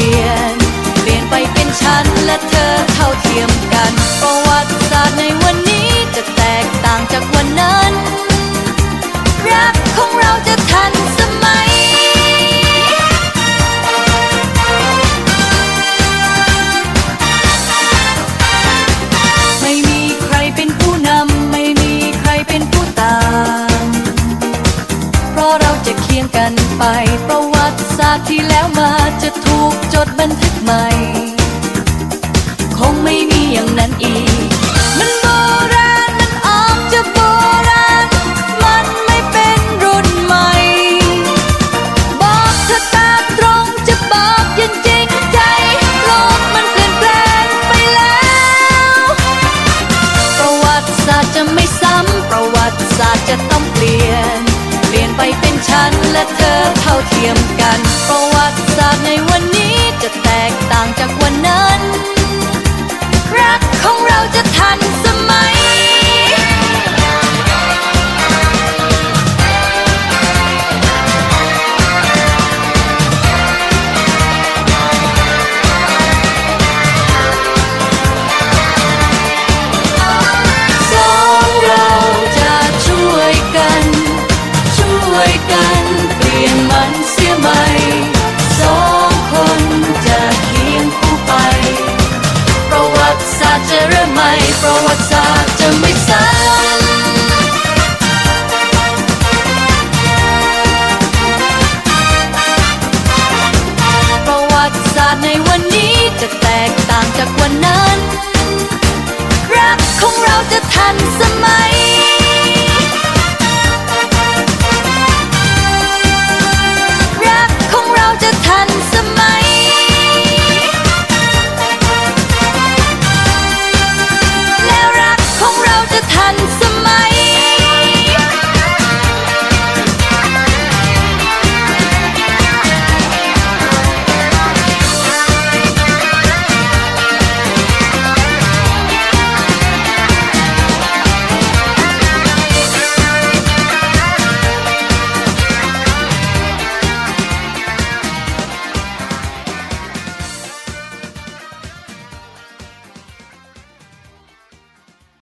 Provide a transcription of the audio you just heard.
ลี่ยน เปลี่ยนไปเป็นฉันและเธอเท่าเทียมกันประวัติศาสตร์ใน เคียงกันไป ประวัติศาสตร์ที่แล้วมาจะถูกจดบันทึกใหม่ คงไม่มีอย่างนั้นอีก